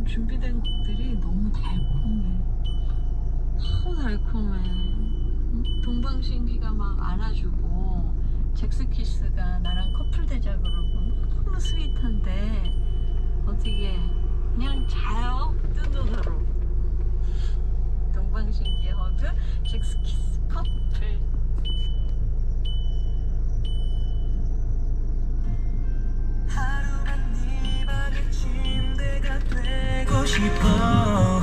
지금 준비된 곡들이 너무 달콤해. 너무 달콤해. 응? 동방신기가 막 안아주고 젝스키스가 나랑 커플 되자 그러고 너무 sweet한데 어떻게 그냥 자요 뜬 눈으로. 싶어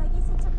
손가락이 세척